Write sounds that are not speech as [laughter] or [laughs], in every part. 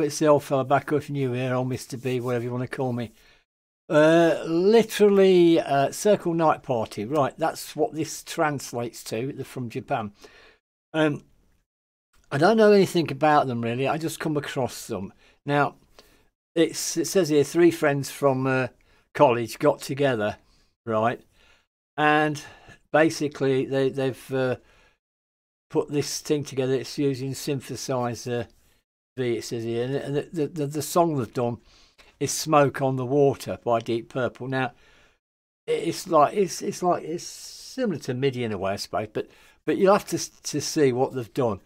It's the old fella back you new here, old Mr. B, whatever you want to call me. Uh, literally, uh, Circle Night Party. Right, that's what this translates to from Japan. Um, I don't know anything about them really. I just come across them. Now, it's it says here three friends from uh, college got together, right, and basically they they've uh, put this thing together. It's using synthesizer It says here, and the the, the song they've done is "Smoke on the Water" by Deep Purple. Now, it's like it's it's like it's similar to MIDI in a way, I suppose, but but you'll have to to see what they've done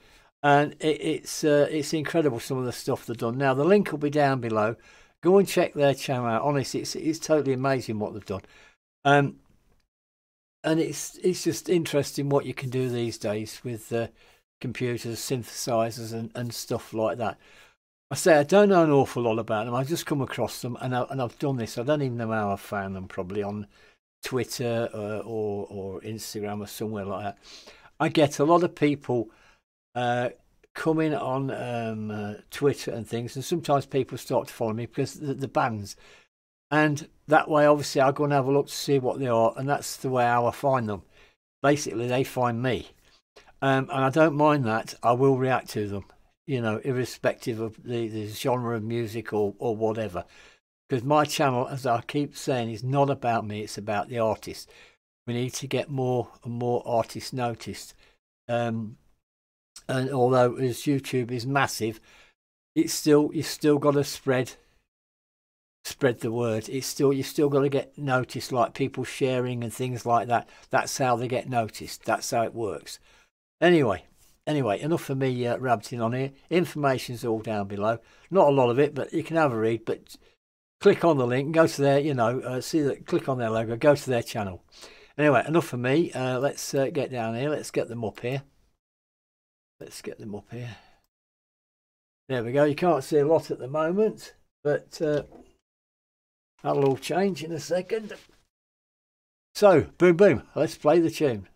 and it, it's uh, it's incredible some of the stuff they've done. Now the link will be down below. Go and check their channel out. Honestly, it's it's totally amazing what they've done. Um, and it's it's just interesting what you can do these days with uh, computers, synthesizers, and, and stuff like that. I say I don't know an awful lot about them. I've just come across them, and I, and I've done this. I don't even know how I found them. Probably on Twitter uh, or or Instagram or somewhere like that. I get a lot of people uh, coming on um, uh, Twitter and things, and sometimes people start to follow me because the, the bands, and that way, obviously, I go and have a look to see what they are, and that's the way how I find them. Basically, they find me, um, and I don't mind that. I will react to them, you know, irrespective of the, the genre of music or or whatever. Because my channel, as I keep saying, is not about me; it's about the artist. We need to get more and more artists noticed. Um, and although as YouTube is massive, it's still you still got to spread spread the word. It's still you still got to get noticed, like people sharing and things like that. That's how they get noticed. That's how it works. Anyway, anyway, enough for me uh, rabbiting on here. Information's all down below. Not a lot of it, but you can have a read. But click on the link, go to their, you know, uh, see that, click on their logo, go to their channel. Anyway, enough for me. Uh, let's uh, get down here. Let's get them up here. Let's get them up here. There we go. You can't see a lot at the moment, but uh, that'll all change in a second. So, boom, boom. Let's play the tune.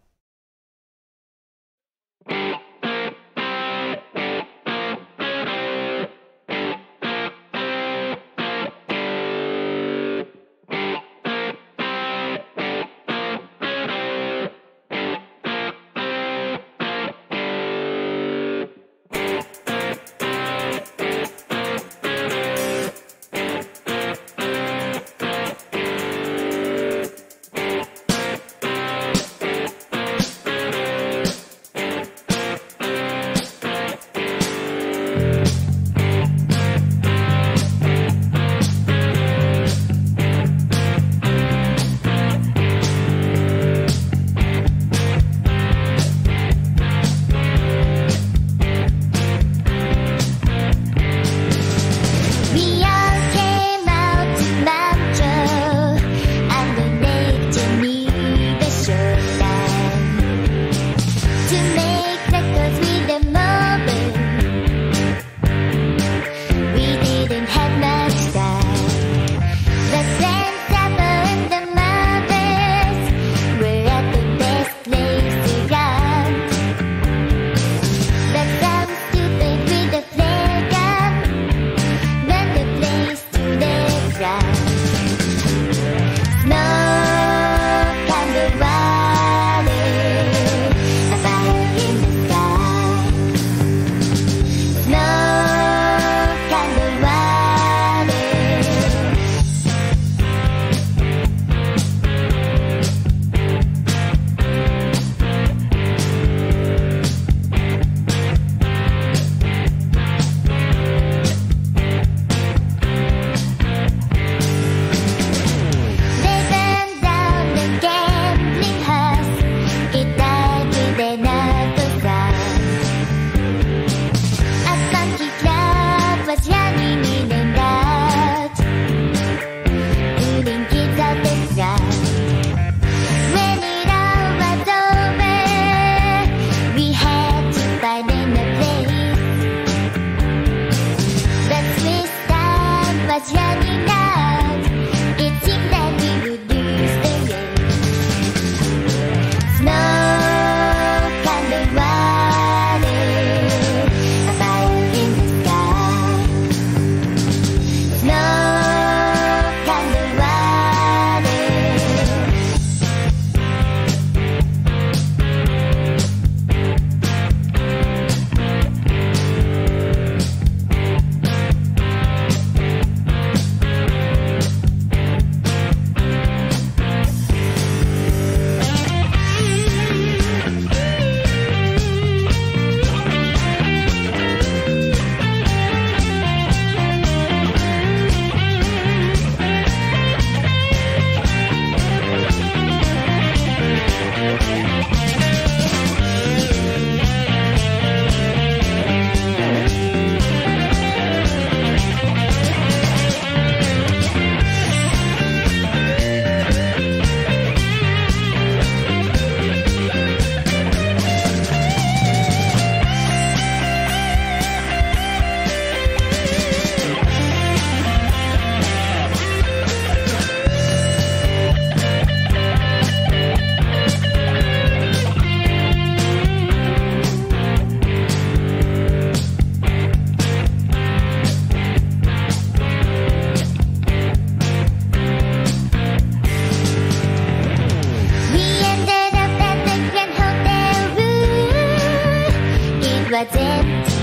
I did.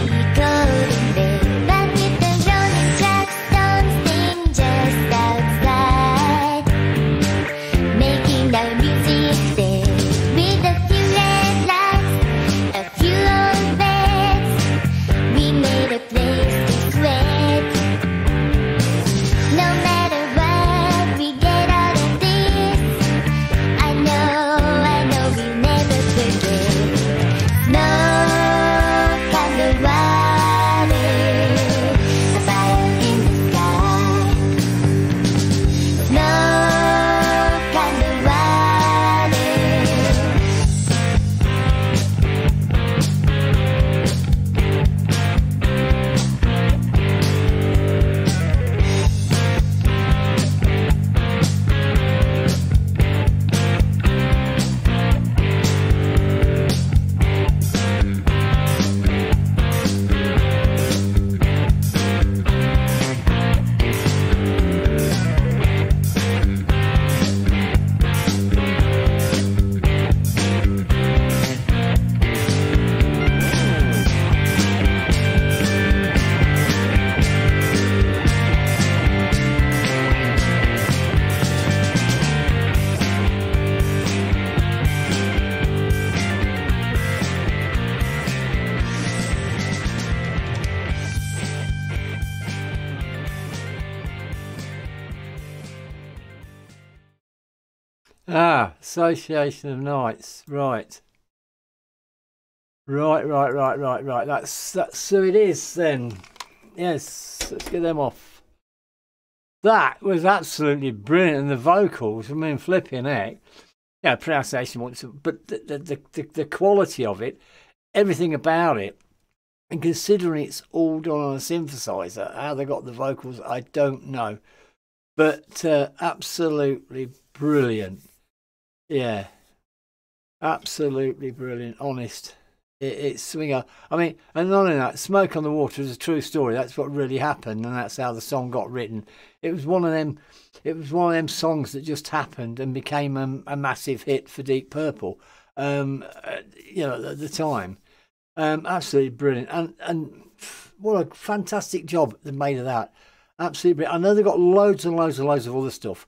Association of Knights, Right. Right, right, right, right, right. That's that's so it is then. Yes, let's get them off. That was absolutely brilliant, and the vocals. I mean, flipping heck. Yeah, pronunciation, but the the, the the quality of it, everything about it, and considering it's all done on a synthesizer, how they got the vocals, I don't know, but uh, absolutely brilliant. Yeah, absolutely brilliant. Honest. It, it's swinger. I mean, and not only that, Smoke on the Water is a true story. That's what really happened, and that's how the song got written. It was one of them. It was one of them songs that just happened and became a, a massive hit for Deep Purple. Um, you know, at the time, um, absolutely brilliant, and and what a fantastic job they made of that. Absolutely, brilliant. I know they've got loads and loads and loads of other stuff,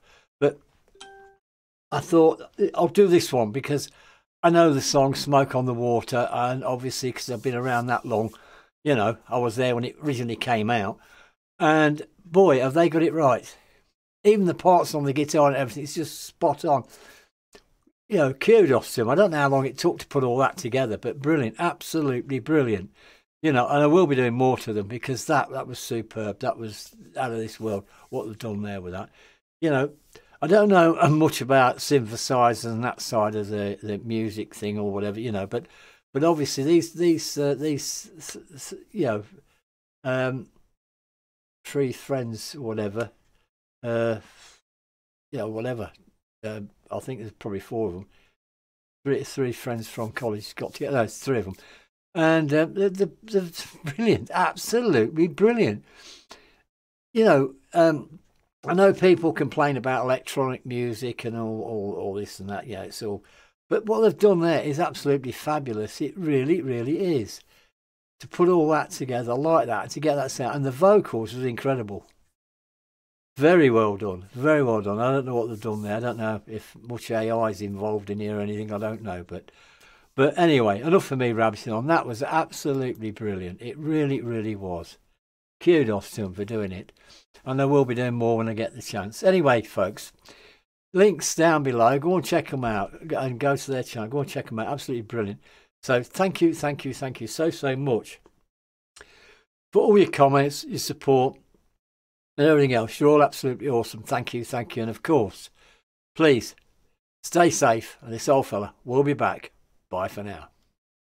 I thought I'll do this one because I know the song Smoke on the Water, and obviously, because I've been around that long, you know, I was there when it originally came out. And boy, have they got it right. Even the parts on the guitar and everything, it's just spot on. You know, kudos to them. I don't know how long it took to put all that together, but brilliant, absolutely brilliant. You know, and I will be doing more to them because that that was superb. That was out of this world. What they've done there with that, you know. I don't know much about synthesizers and that side of the, the music thing or whatever, you know, but but obviously these these uh, these you know um, three friends whatever, uh, you know whatever. Uh, I think there's probably four of them. Three, three friends from college got together. No, three of them, and uh, they're, they're [laughs] brilliant, absolutely brilliant. You know. Um, I know people complain about electronic music and all, all, all this and that. Yeah, it's all. But what they've done there is absolutely fabulous. It really, really is. To put all that together like that, to get that sound. And the vocals was incredible. Very well done. Very well done. I don't know what they've done there. I don't know if much AI is involved in here or anything. I don't know. But but anyway, enough for me rabbiting on. That was absolutely brilliant. It really, really was. Kudos to them for doing it and I will be doing more when I get the chance. Anyway, folks, links down below. Go and check them out and go to their channel. Go and check them out. Absolutely brilliant. So thank you, thank you, thank you so, so much for all your comments, your support, and everything else. You're all absolutely awesome. Thank you, thank you. And of course, please stay safe. And this old fella will be back. Bye for now.